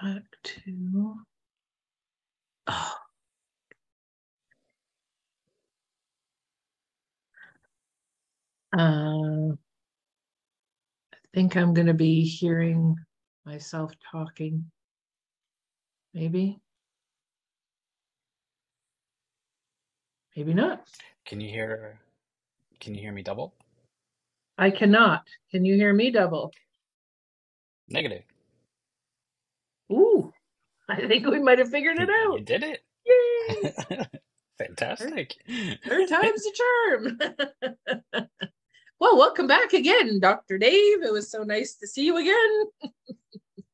back to. Oh. Uh, I think I'm going to be hearing myself talking. Maybe. Maybe not. Can you hear? Can you hear me double? I cannot. Can you hear me double? Negative. I think we might have figured it out. You did it. Yay! Fantastic. Third time's the charm. well, welcome back again, Dr. Dave. It was so nice to see you again.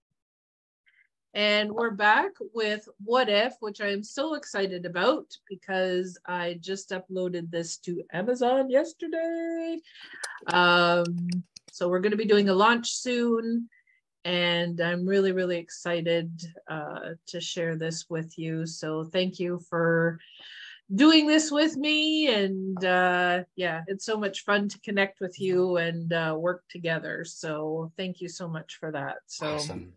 and we're back with What If, which I am so excited about because I just uploaded this to Amazon yesterday. Um, so we're going to be doing a launch soon. And I'm really, really excited uh, to share this with you. So thank you for doing this with me and uh yeah it's so much fun to connect with you and uh work together so thank you so much for that so Awesome.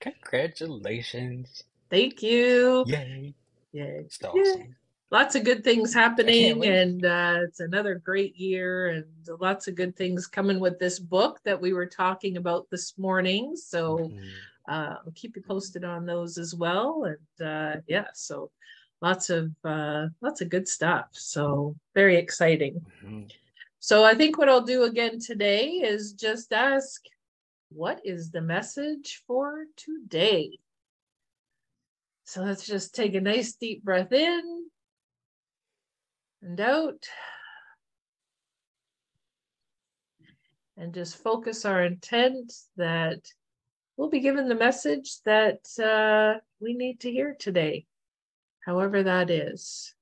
Congratulations. thank you Yay. Yay. It's still Yeah. Lots of good things happening and uh it's another great year and lots of good things coming with this book that we were talking about this morning so Mhm. uh I'll keep you posted on those as well and uh yeah so lots of uh lots of good stuff so very exciting Mhm. So I think what I'll do again today is just ask, what is the message for today? So let's just take a nice deep breath in and out. And just focus our intent that we'll be given the message that uh, we need to hear today, however that is.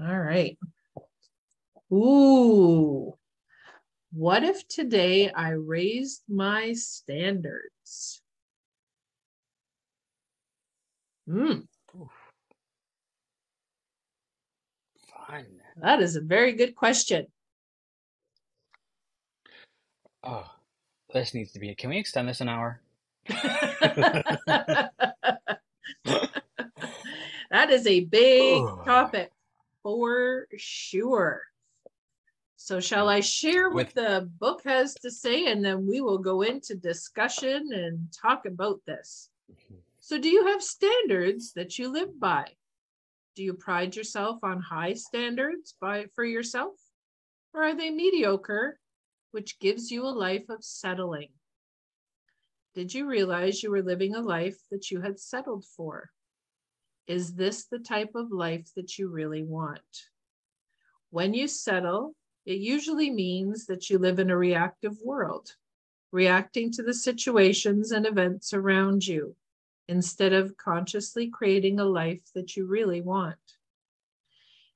All right. Ooh, what if today I raised my standards? Hmm, Fun. that is a very good question. Oh, this needs to be. Can we extend this an hour? that is a big Ooh. topic for sure. So, shall I share what With- the book has to say and then we will go into discussion and talk about this? Mm-hmm. So, do you have standards that you live by? Do you pride yourself on high standards by for yourself? Or are they mediocre, which gives you a life of settling? Did you realize you were living a life that you had settled for? Is this the type of life that you really want? When you settle, it usually means that you live in a reactive world, reacting to the situations and events around you instead of consciously creating a life that you really want.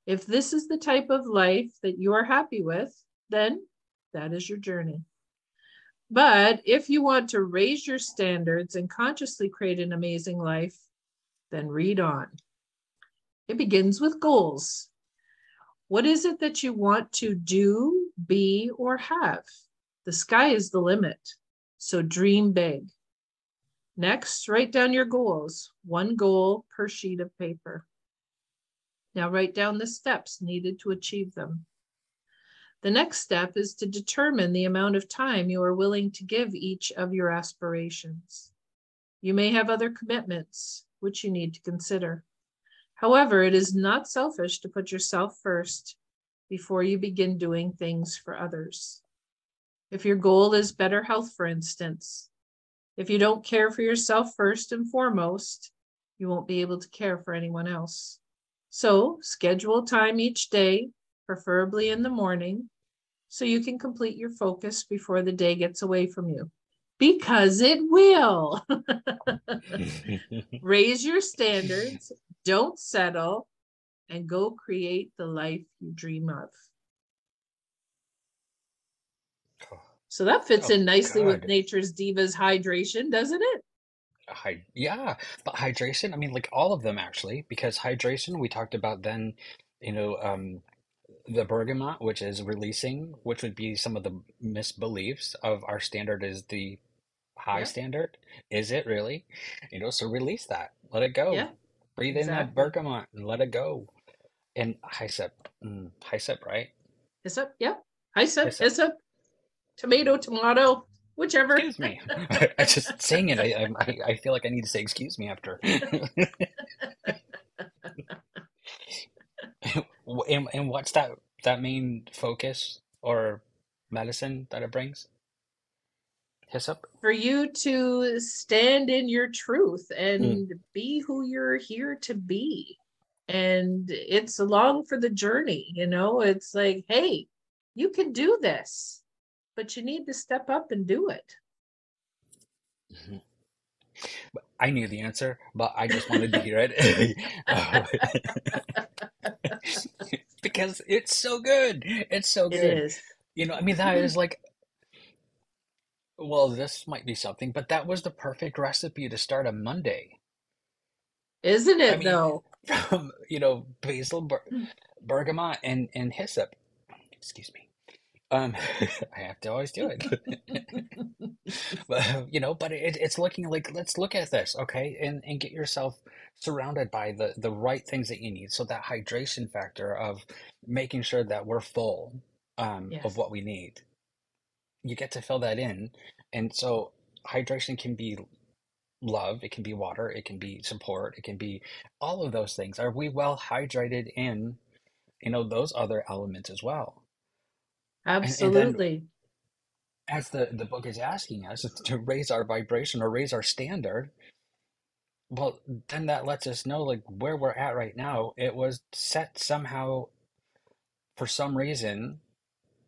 If this is the type of life that you are happy with, then that is your journey. But if you want to raise your standards and consciously create an amazing life, then read on. It begins with goals. What is it that you want to do, be, or have? The sky is the limit, so dream big. Next, write down your goals, one goal per sheet of paper. Now, write down the steps needed to achieve them. The next step is to determine the amount of time you are willing to give each of your aspirations. You may have other commitments, which you need to consider. However, it is not selfish to put yourself first before you begin doing things for others. If your goal is better health, for instance, if you don't care for yourself first and foremost, you won't be able to care for anyone else. So, schedule time each day, preferably in the morning, so you can complete your focus before the day gets away from you. Because it will. Raise your standards, don't settle, and go create the life you dream of. So that fits Oh, in nicely with Nature's Divas hydration, doesn't it? Hy- yeah, but hydration, I mean, like all of them actually, because hydration, we talked about then, you know, um, the bergamot, which is releasing, which would be some of the misbeliefs of our standard is the high Yeah. standard? Is it really? You know, so release that. Let it go. Yeah. Breathe in that bergamot and let it go. And hyssop, mm, hyssop, right? Hyssop. Yep. Hyssop. Hyssop. Hyssop. Tomato. Tomato. Whichever. Excuse me. I just saying it. I, I I feel like I need to say excuse me after. and, and what's that that main focus or medicine that it brings? Hyssop? For you to stand in your truth Mm. and be who you're here to be. And it's along for the journey, you know? It's like, hey, you can do this, but you need to step up and do it. Mhm. I knew the answer, but I just wanted to hear it. Because it's so good. It's so good. is. You know, I mean, that is like, well, this might be something, but that was the perfect recipe to start a Monday. Isn't I it mean, though? from, you know, basil, ber bergamot, and and hyssop. Excuse me. Um, I have to always do it. But, you know, but it, it's looking like let's look at this, okay, and and get yourself surrounded by the the right things that you need. So that hydration factor of making sure that we're full um, of what we need, you get to fill that in, and so hydration can be love, it can be water, it can be support, it can be all of those things. Are we well hydrated in, you know, those other elements as well? And and then Absolutely. as the the book is asking us to raise our vibration or raise our standard, well, then that lets us know like where we're at right now. It was set somehow for some reason,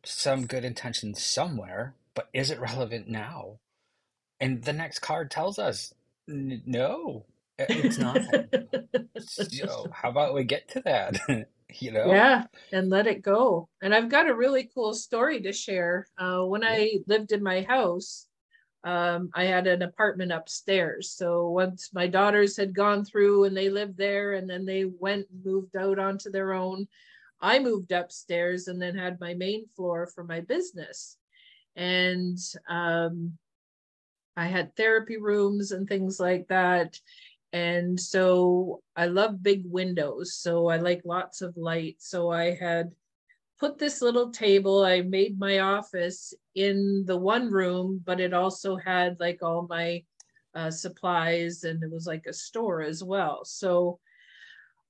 some good intention somewhere, but is it relevant now? And the next card tells us, "N- no, it's not. So how about we get to that? You know? Yeah, and let it go. And I've got a really cool story to share. Uh, when Yeah. I lived in my house, um, I had an apartment upstairs. So once my daughters had gone through and they lived there, and then they went and moved out onto their own, I moved upstairs and then had my main floor for my business. And um, I had therapy rooms and things like that. And so I love big windows. So I like lots of light. So I had put this little table. I made my office in the one room, but it also had like all my uh, supplies and it was like a store as well. So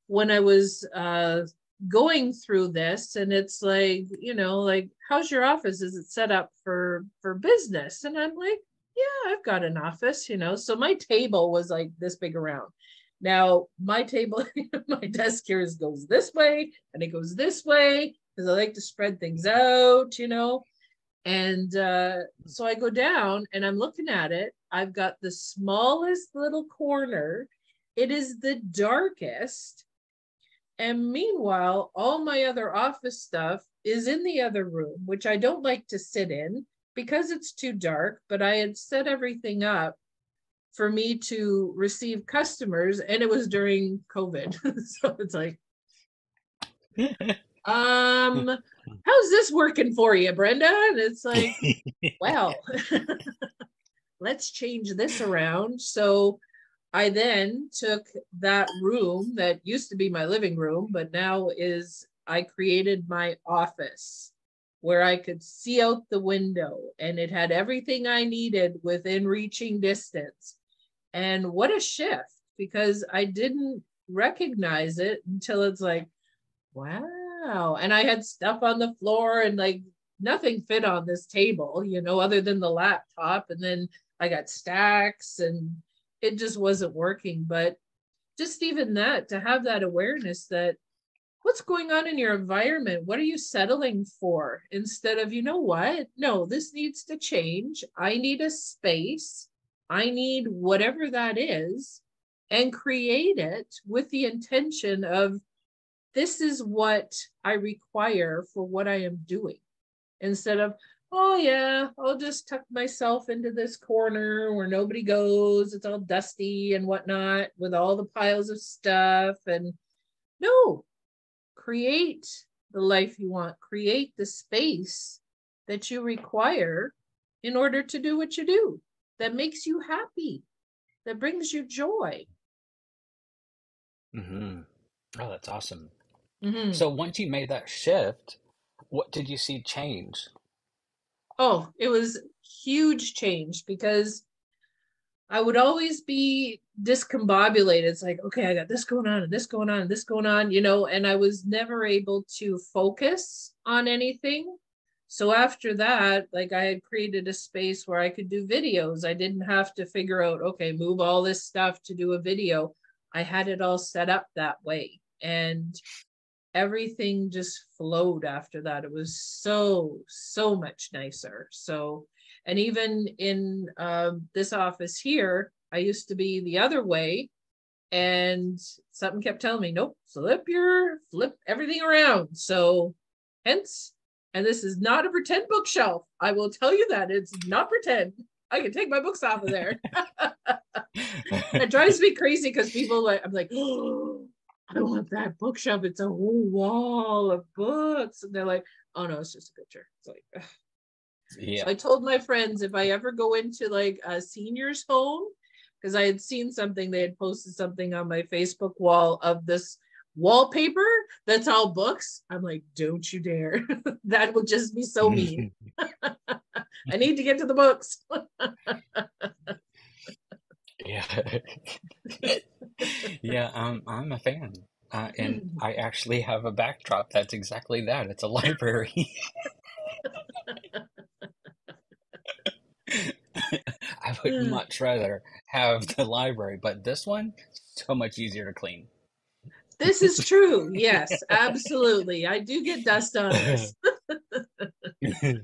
when I was uh, going through this, and it's like, you know, like, how's your office? Is it set up for for business? And I'm like, yeah, I've got an office, you know. So my table was like this big around. Now my table, my desk here is goes this way and it goes this way because I like to spread things out, you know. And uh, so I go down and I'm looking at it. I've got the smallest little corner. It is the darkest. And meanwhile, all my other office stuff is in the other room, which I don't like to sit in because it's too dark. But I had set everything up for me to receive customers, and it was during COVID. so it's like, um, how's this working for you, Brenda? And it's like, well, let's change this around. So I then took that room that used to be my living room, but now is I created my office where I could see out the window and it had everything I needed within reaching distance. And what a shift because I didn't recognize it until it's like, wow. And I had stuff on the floor and like nothing fit on this table, you know, other than the laptop. And then I got stacks and it just wasn't working. But just even that, to have that awareness that what's going on in your environment? What are you settling for? Instead of, you know what? No, this needs to change. I need a space. I need whatever that is and create it with the intention of this is what I require for what I am doing instead of, oh yeah, I'll just tuck myself into this corner where nobody goes. It's all dusty and whatnot with all the piles of stuff. And no, create the life you want, create the space that you require in order to do what you do. that makes you happy, that brings you joy. Mm-hmm. Oh, that's awesome. hmm So once you made that shift, what did you see change? Oh, it was huge change because I would always be discombobulated. It's like, okay, I got this going on and this going on and this going on, you know, and I was never able to focus on anything. So after that, like I had created a space where I could do videos. I didn't have to figure out, okay, move all this stuff to do a video. I had it all set up that way. And everything just flowed after that. It was so, so much nicer. So, and even in um, this office here, I used to be the other way. And something kept telling me, nope, flip your, flip everything around. So, hence, and this is not a pretend bookshelf. I will tell you that it's not pretend. I can take my books off of there. it drives me crazy because people like, I'm like, oh, I want that bookshelf. It's a whole wall of books. And they're like, oh no, it's just a picture. It's like, ugh. Yeah. So I told my friends if I ever go into like a senior's home, because I had seen something, they had posted something on my Facebook wall of this wallpaper that's all books. I'm like, don't you dare. that would just be so mean. I need to get to the books. Yeah. Yeah, um, I'm a fan. Uh, and Hmm. I actually have a backdrop that's exactly that. It's a library. I would much rather have the library, but this one, so much easier to clean. this is true. Yes, absolutely. I do get dust on this.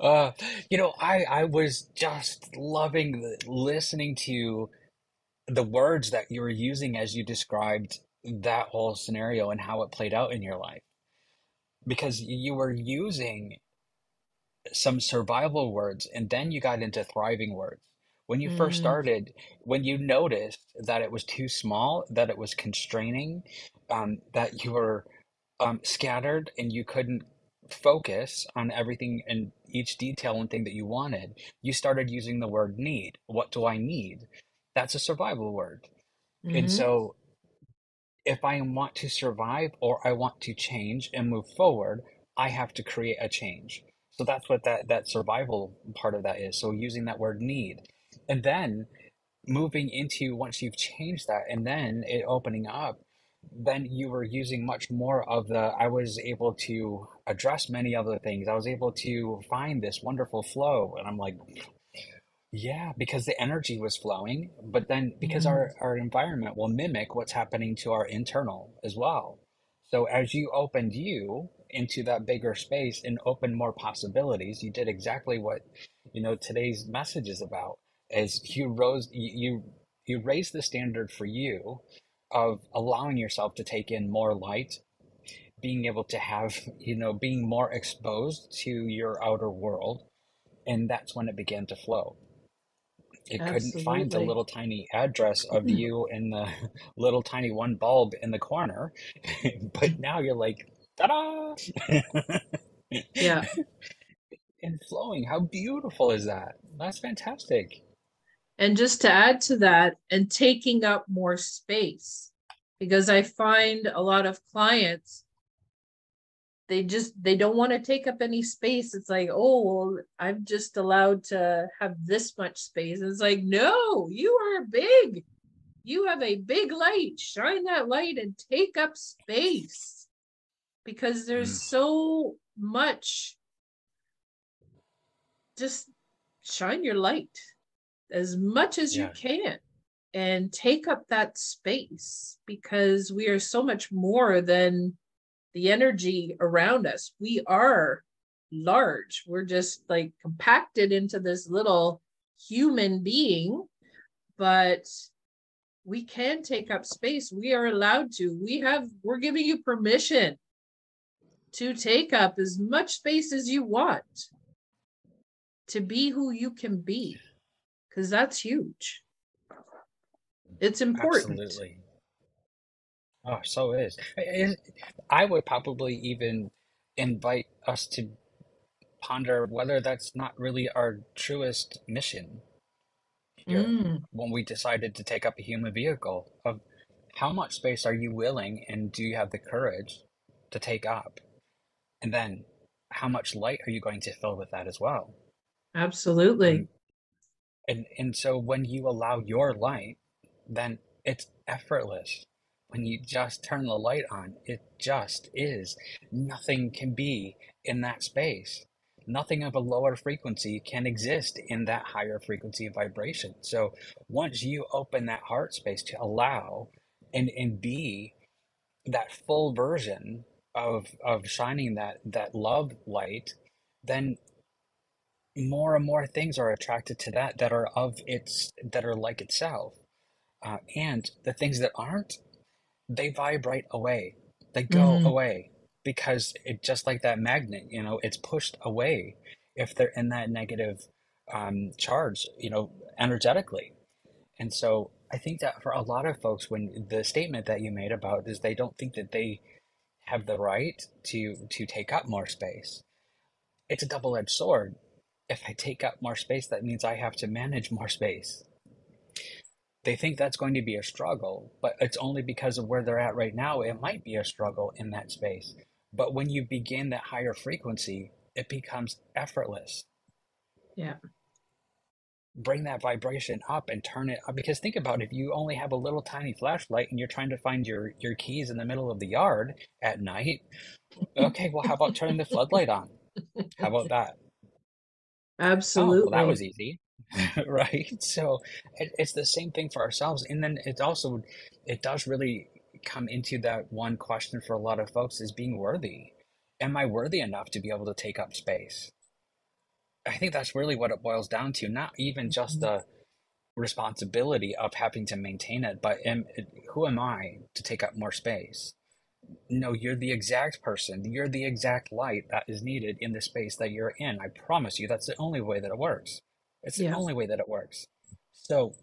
uh, you know, I I was just loving the, listening to the words that you were using as you described that whole scenario and how it played out in your life because you were using some survival words and then you got into thriving words. When you first Mm, started, when you noticed that it was too small, that it was constraining, um, that you were um, scattered and you couldn't focus on everything and each detail and thing that you wanted, you started using the word need. What do I need? That's a survival word. And mhm, so if I want to survive or I want to change and move forward, I have to create a change. So that's what that that survival part of that is. So using that word need. And then moving into once you've changed that and then it opening up, then you were using much more of the I was able to address many other things. I was able to find this wonderful flow. And I'm like, yeah, because the energy was flowing, but then because mhm, our, our environment will mimic what's happening to our internal as well. So as you opened you into that bigger space and open more possibilities, you did exactly what, you know, today's message is about, is you rose you you, you raised the standard for you of allowing yourself to take in more light, being able to have, you know, being more exposed to your outer world, and that's when it began to flow. It couldn't find the little tiny address of mm-hmm. you in the little tiny one bulb in the corner. but now you're like, ta-da! Yeah. and flowing. How beautiful is that? That's fantastic. And just to add to that, and taking up more space, because I find a lot of clients, they just they don't want to take up any space. It's like, oh, well, I'm just allowed to have this much space. And it's like, no, you are big. You have a big light. Shine that light and take up space because there's Mm, so much. Just shine your light as much as you can and take up that space because we are so much more than the energy around us. We are large. We're just like compacted into this little human being, but we can take up space. We are allowed to. We have, we're giving you permission to take up as much space as you want to be who you can be, because that's huge. It's important. Absolutely. Oh, so it is. And I would probably even invite us to ponder whether that's not really our truest mission here Mm, when we decided to take up a human vehicle of how much space are you willing and do you have the courage to take up and then how much light are you going to fill with that as well? Absolutely. and and and so when you allow your light then it's effortless. When you just turn the light on it just is. Nothing can be in that space. Nothing of a lower frequency can exist in that higher frequency of vibration. So once you open that heart space to allow and and be that full version of of shining that that love light then more and more things are attracted to that that are of its that are like itself. Uh, and the things that aren't they vibrate away. They go Mm, away because it just like that magnet you know it's pushed away if they're in that negative um, charge you know energetically. And so i think that for a lot of folks when the statement that you made about is they don't think that they have the right to to take up more space it's a double-edged sword if i take up more space that means i have to manage more space they think that's going to be a struggle, but it's only because of where they're at right now. It might be a struggle in that space. But when you begin that higher frequency, it becomes effortless. yeah. Bring that vibration up and turn it up. Because think about it, if you only have a little tiny flashlight and you're trying to find your, your keys in the middle of the yard at night, okay, well, how about turning the floodlight on? How about that? absolutely Oh, well, that was easy. right? So it, it's the same thing for ourselves. And then it's also, it does really come into that one question for a lot of folks is being worthy. Am I worthy enough to be able to take up space? I think that's really what it boils down to, not even just Mhm. the responsibility of having to maintain it, but am, who am I to take up more space? No, you're the exact person, you're the exact light that is needed in the space that you're in. I promise you, that's the only way that it works. It's the Yeah. only way that it works. So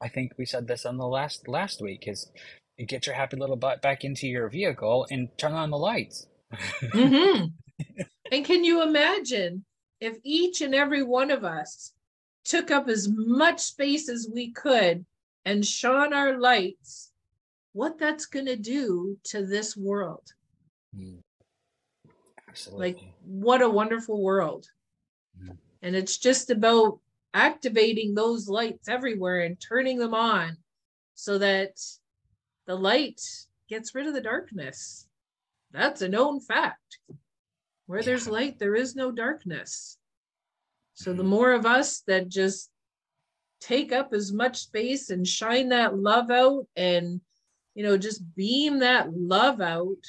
I think we said this on the last last week is you get your happy little butt back into your vehicle and turn on the lights. hmm And can you imagine if each and every one of us took up as much space as we could and shone our lights, what that's going to do to this world? Mm, Like, what a wonderful world. Mhm. And it's just about activating those lights everywhere and turning them on so that the light gets rid of the darkness. That's a known fact. Where there's light, there is no darkness. So the Mhm. more of us that just take up as much space and shine that love out and, you know, just beam that love out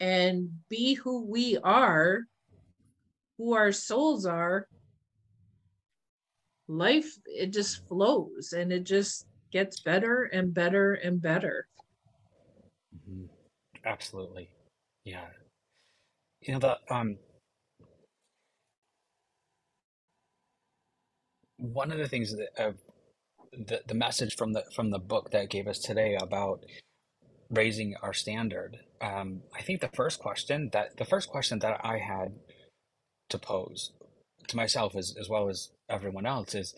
and be who we are, who our souls are, life, it just flows and it just gets better and better and better. Mhm. Absolutely. Yeah. You know, the um one of the things that uh, the the message from the from the book that gave us today about raising our standard. Um, I think the first question that the first question that I had to pose to myself as as well as everyone else is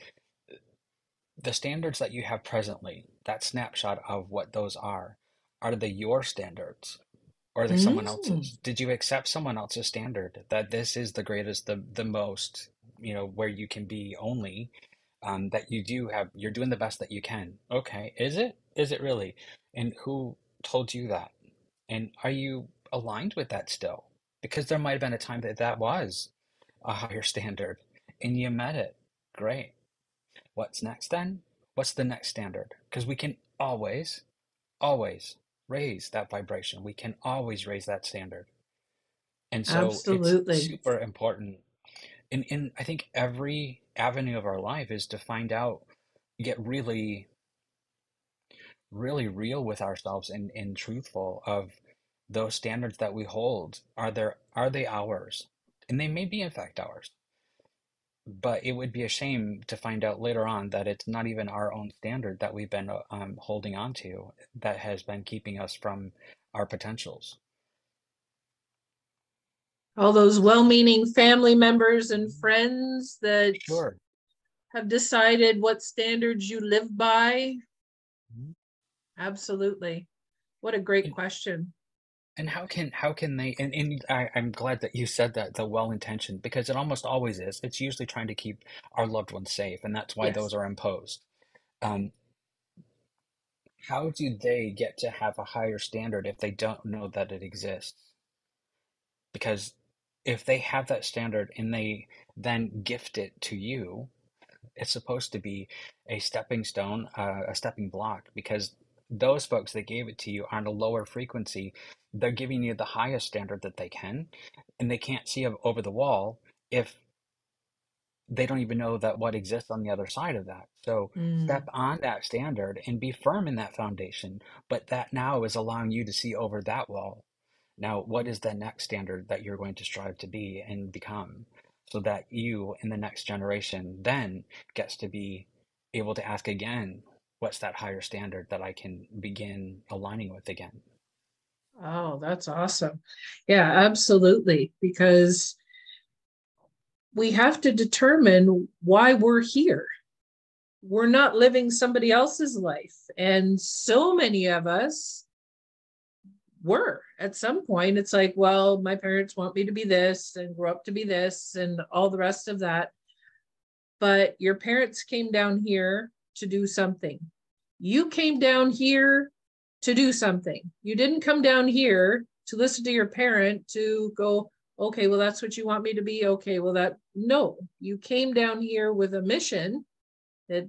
the standards that you have presently, that snapshot of what those are, are they your standards or are they someone Mm, else's? Did you accept someone else's standard that this is the greatest, the the most, you know, where you can be only, um, that you do have, you're doing the best that you can. Okay, is it? Is it really? And who told you that? And are you aligned with that still? Because there might have been a time that that was a higher standard and you met it. Great. What's next then? What's the next standard? Because we can always, always raise that vibration. We can always raise that standard. And so it's super important. And in I think every avenue of our life is to find out, get really, really real with ourselves and, and truthful of those standards that we hold. Are there are they ours? And they may be in fact ours. But it would be a shame to find out later on that it's not even our own standard that we've been uh, um, holding on to that has been keeping us from our potentials. all those well-meaning family members and friends that Sure. have decided what standards you live by Mhm. absolutely what a great question and how can how can they and, and I, I'm glad that you said that the well intentioned because it almost always is. It's usually trying to keep our loved ones safe, and that's why yes those are imposed. Um, how do they get to have a higher standard if they don't know that it exists? Because if they have that standard and they then gift it to you, it's supposed to be a stepping stone, uh, a stepping block, because those folks that gave it to you are on a lower frequency. They're giving you the highest standard that they can, and they can't see over the wall if they don't even know that what exists on the other side of that. So Mm. step on that standard and be firm in that foundation. But that now is allowing you to see over that wall. Now, what is the next standard that you're going to strive to be and become so that you in the next generation then gets to be able to ask again, what's that higher standard that I can begin aligning with again? oh that's awesome. Yeah absolutely because we have to determine why we're here. We're not living somebody else's life and so many of us were at some point. It's like well my parents want me to be this and grow up to be this and all the rest of that. But your parents came down here to do something. You came down here to do something. You didn't come down here to listen to your parent to go okay well that's what you want me to be. Okay well that no you came down here with a mission that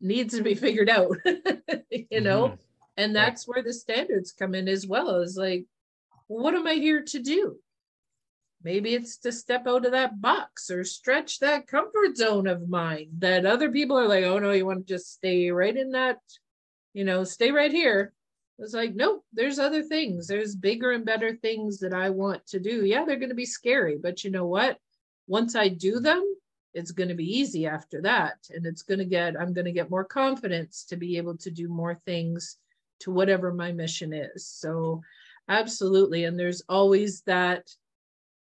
needs to be figured out you know? Hmm and Right. that's where the standards come in as well is like what am i here to do maybe it's to step out of that box or stretch that comfort zone of mine that other people are like oh no you want to just stay right in that you know stay right here. It's like nope there's other things. There's bigger and better things that i want to do. Yeah they're going to be scary but you know what? Once i do them it's going to be easy after that and it's going to get i'm going to get more confidence to be able to do more things to whatever my mission is. So absolutely and there's always that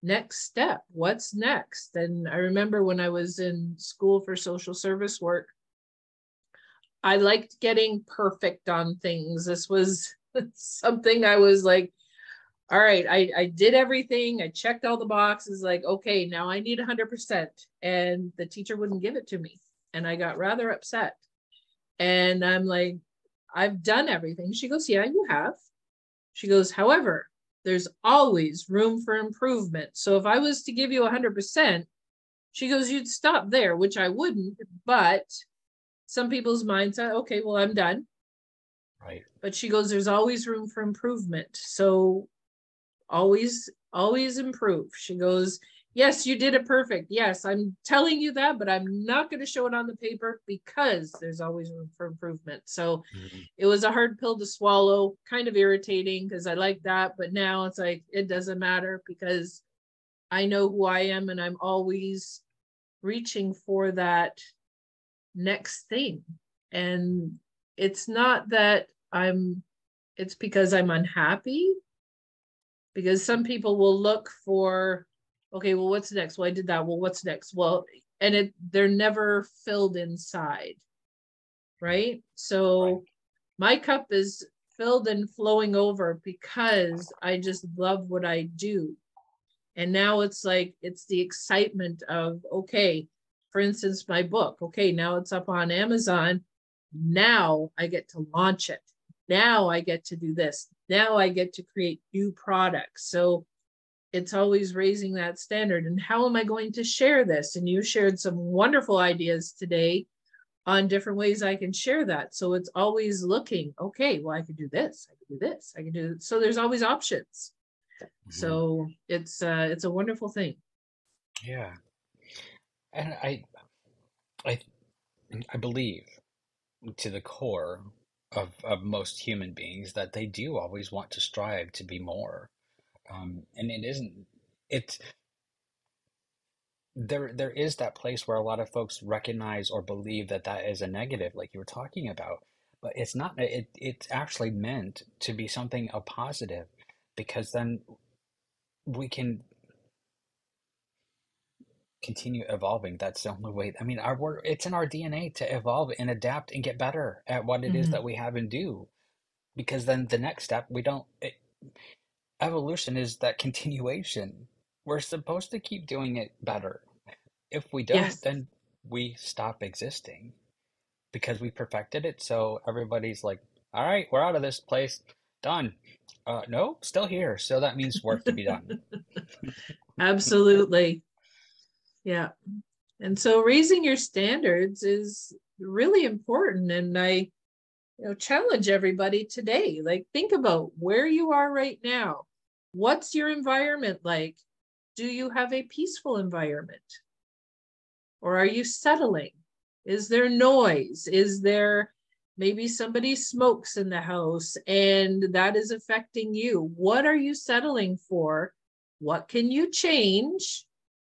next step? What's next? And i remember when i was in school for social service work i liked getting perfect on things. This was something i was like all right I, I did everything. I checked all the boxes like okay now i need 100% and the teacher wouldn't give it to me. And i got rather upset. And i'm like i've done everything. She goes yeah you have. She goes however there's always room for improvement. So if i was to give you 100% she goes you'd stop there which i wouldn't but some people's mindset okay well i'm done. Right. but she goes there's always room for improvement. So always always improve. She goes yes you did it perfect. Yes i'm telling you that but i'm not going to show it on the paper because there's always room for improvement. So Mhm. it was a hard pill to swallow kind of irritating because i like that but now it's like it doesn't matter because i know who i am and i'm always reaching for that next thing. And it's not that i'm it's because i'm unhappy because some people will look for okay well what's next? Well i did that. Well what's next? Well and it they're never filled inside right? So Right. my cup is filled and flowing over because i just love what i do. And now it's like it's the excitement of okay for instance my book. Okay now it's up on amazon. Now i get to launch it. Now i get to do this. Now i get to create new products. So it's always raising that standard and how am i going to share this and you shared some wonderful ideas today on different ways i can share that so it's always looking okay well i could do this i could do this i can do so there's always options Mhm. so it's uh it's a wonderful thing Yeah. And I I I believe to the core of, of most human beings that they do always want to strive to be more. Um, and it isn't, it's, there, there is that place where a lot of folks recognize or believe that that is a negative, like you were talking about, but it's not, it, it's actually meant to be something a positive because then we can continue evolving. That's the only way. I mean, our work, it's in our DNA to evolve and adapt and get better at what it is hmm that we have and do. Because then the next step, we don't, it, evolution is that continuation. We're supposed to keep doing it better. If we don't, Yes. then we stop existing because we perfected it. So everybody's like, all right, we're out of this place. Done. Uh, no, still here. So that means work to be done. Absolutely. Yeah. And so raising your standards is really important. And I, you know, challenge everybody today. Like, think about where you are right now. What's your environment like? Do you have a peaceful environment? Or are you settling? Is there noise? Is there maybe somebody smokes in the house and that is affecting you? What are you settling for? What can you change?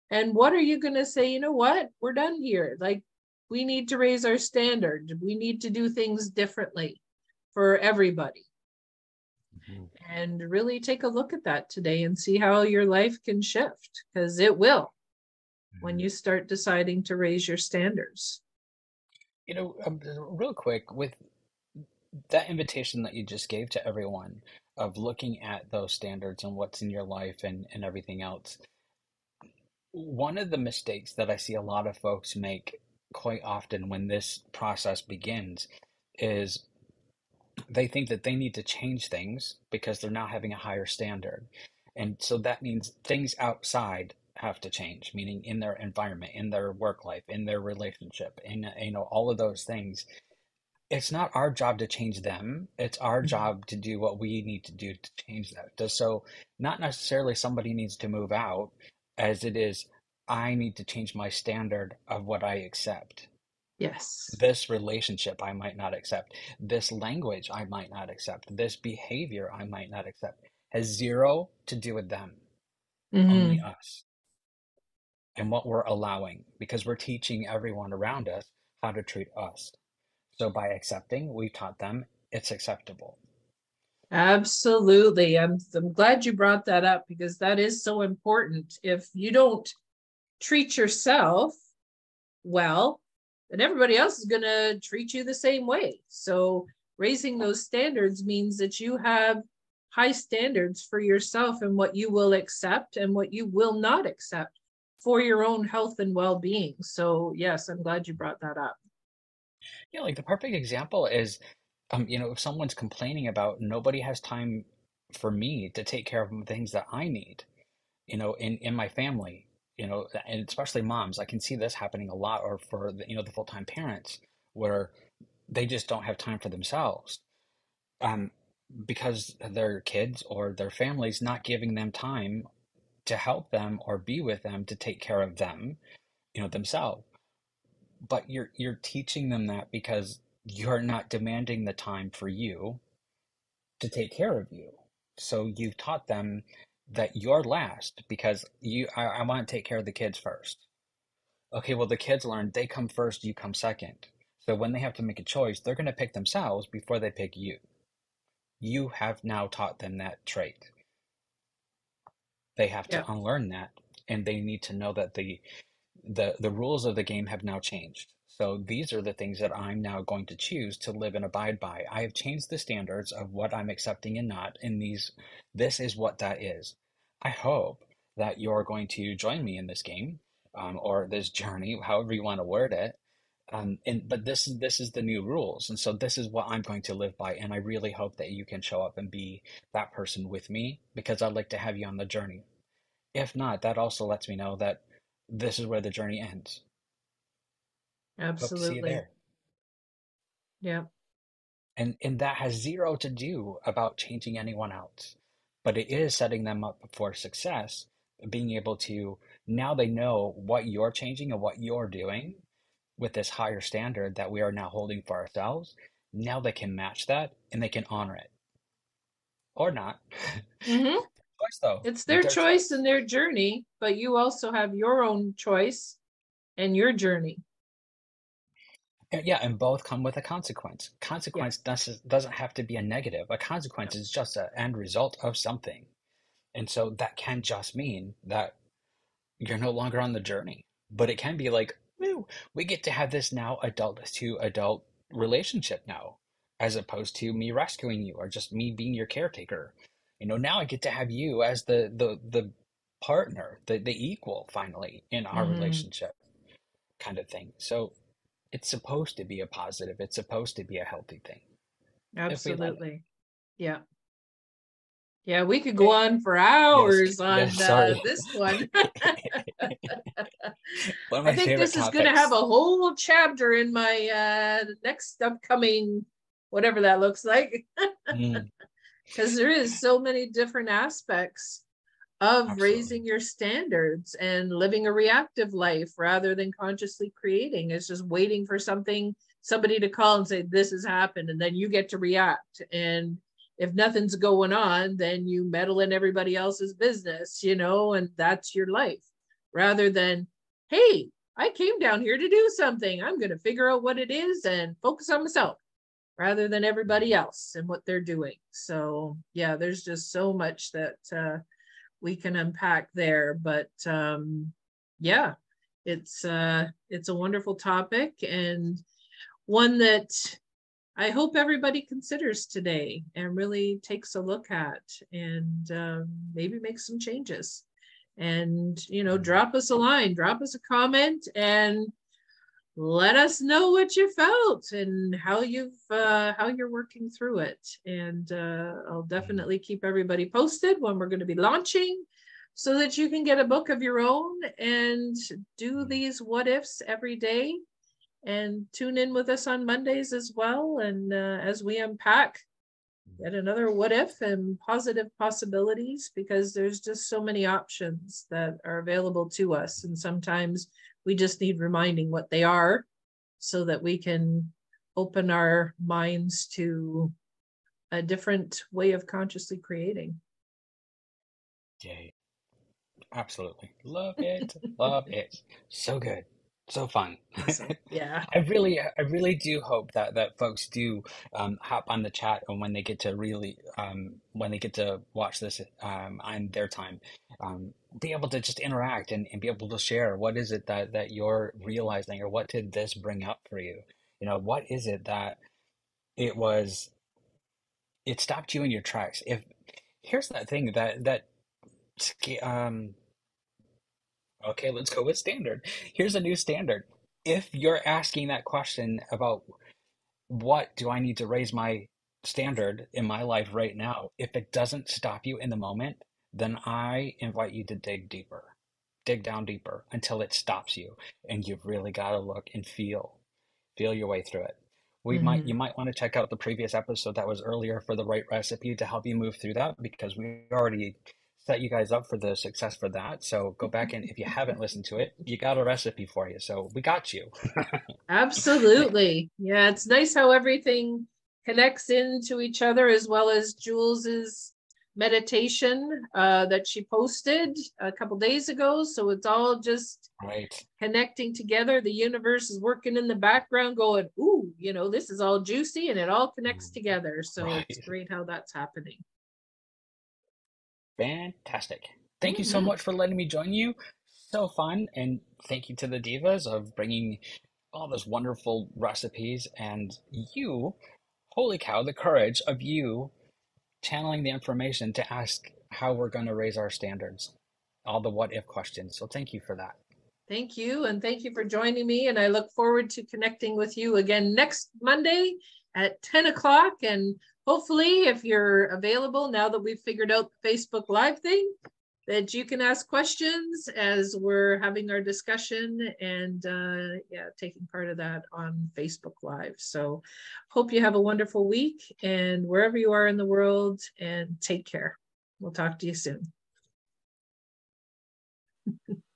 And what are you going to say, you know what? We're done here. Like, we need to raise our standard. We need to do things differently for everybody. Mhm. And really take a look at that today and see how your life can shift because it will when you start deciding to raise your standards. You know, um, real quick, with that invitation that you just gave to everyone of looking at those standards and what's in your life and, and everything else, one of the mistakes that I see a lot of folks make quite often when this process begins is they think that they need to change things because they're now having a higher standard. And so that means things outside have to change, meaning in their environment, in their work life, in their relationship, in you know all of those things. It's not our job to change them. It's our Mhm. job to do what we need to do to change that. So not necessarily somebody needs to move out as it is I need to change my standard of what I accept. Yes. This relationship I might not accept. This language I might not accept. This behavior I might not accept. Has zero to do with them, only Mhm. us and what we're allowing because we're teaching everyone around us how to treat us. So by accepting, we taught them it's acceptable. Absolutely. I'm, I'm glad you brought that up because that is so important. If you don't treat yourself well, then everybody else is going to treat you the same way. So raising those standards means that you have high standards for yourself and what you will accept and what you will not accept for your own health and well-being. So yes, I'm glad you brought that up. Yeah, like the perfect example is, um, you know, if someone's complaining about nobody has time for me to take care of things that I need, you know, in in my family, you know, and especially moms, I can see this happening a lot, or for the, you know, the full-time parents where they just don't have time for themselves, um, because their kids or their families not giving them time to help them or be with them to take care of them, you know, themselves. But you're you're teaching them that because you're not demanding the time for you to take care of you. So you've taught them that you're last because you I, I want to take care of the kids first. Okay, well the kids learn they come first, you come second. So when they have to make a choice, they're going to pick themselves before they pick you. You have now taught them that trait. They have Yeah. to unlearn that and they need to know that the the the rules of the game have now changed. So these are the things that I'm now going to choose to live and abide by. I have changed the standards of what I'm accepting and not, and these this is what that is. I hope that you're going to join me in this game, um, or this journey, however you want to word it. Um, and but this is this is the new rules, and so this is what I'm going to live by. And I really hope that you can show up and be that person with me because I'd like to have you on the journey. If not, that also lets me know that this is where the journey ends. Hope to see you Absolutely. Yeah. And and that has zero to do about changing anyone else. But it is setting them up for success, being able to now they know what you're changing and what you're doing with this higher standard that we are now holding for ourselves. Now they can match that and they can honor it. Or not. hmm Choice though. It's their Their choice and their journey, but you also have your own choice and your journey. Yeah, and both come with a consequence. Yeah. Consequence doesn't doesn't have to be a negative. A consequence No. is just an end result of something. And so that can just mean that you're no longer on the journey. but it can be like, Woo, we get to have this now adult to adult relationship now, as opposed to me rescuing you or just me being your caretaker. You know, now I get to have you as the the the partner, the the equal finally in our Mm-hmm. relationship kind of thing. So it's supposed to be a positive. It's supposed to be a healthy thing. if we let it. Absolutely. Yeah. Yeah, we could go on for hours on yes, uh, this one. One I think this is going to have a whole chapter in my uh, next upcoming, whatever that looks like, Mm, because there is so many different aspects of Absolutely. raising your standards and living a reactive life rather than consciously creating. It's just waiting for something, somebody to call and say, This has happened, and then you get to react. And if nothing's going on, then you meddle in everybody else's business, you know, and that's your life rather than, Hey, I came down here to do something. I'm going to figure out what it is and focus on myself rather than everybody else and what they're doing. So, yeah, there's just so much that uh, we can unpack there. But um, yeah, it's uh, it's a wonderful topic and one that I hope everybody considers today and really takes a look at and um, maybe make some changes. And you know, drop us a line, drop us a comment, and let us know what you felt and how you've uh, how you're working through it. And uh, i'll definitely keep everybody posted when we're going to be launching so that you can get a book of your own and do these what ifs every day. And tune in with us on mondays as well. And uh, as we unpack yet another what if and positive possibilities because there's just so many options that are available to us. And sometimes we just need reminding what they are so that we can open our minds to a different way of consciously creating. Yay. Absolutely. Love it. Love it. So good. So fun. Yeah. I really, I really do hope that that folks do um, hop on the chat and when they get to really, um, when they get to watch this um, on their time, um, be able to just interact and, and be able to share what is it that that you're realizing or what did this bring up for you? You know, what is it that it was, it stopped you in your tracks? If here's that thing that that um Okay, let's go with standard. Here's a new standard. If you're asking that question about what do I need to raise my standard in my life right now, if it doesn't stop you in the moment, then I invite you to dig deeper. Dig down deeper until it stops you. And you've really got to look and feel, feel your way through it. We might, Mhm. you might want to check out the previous episode that was earlier for the right recipe to help you move through that because we already set you guys up for the success for that. So go back and if you haven't listened to it, you got a recipe for you. So we got you. Absolutely. Yeah, it's nice how everything connects into each other as well as Jules's meditation uh, that she posted a couple days ago. So it's all just Right. connecting together. The universe is working in the background, going, "Ooh, you know, this is all juicy," and it all connects together. So it's great how that's happening. Fantastic. Thank you so Mhm. much for letting me join you. So fun. And thank you to the Divas of bringing all those wonderful recipes and you, holy cow, the courage of you channeling the information to ask how we're going to raise our standards, all the what if questions. So thank you for that. Thank you, and thank you for joining me. And I look forward to connecting with you again next Monday at 10 o'clock. And hopefully, if you're available now that we've figured out the Facebook Live thing, that you can ask questions as we're having our discussion and uh, yeah, taking part of that on Facebook Live. So, hope you have a wonderful week and wherever you are in the world, and take care. We'll talk to you soon.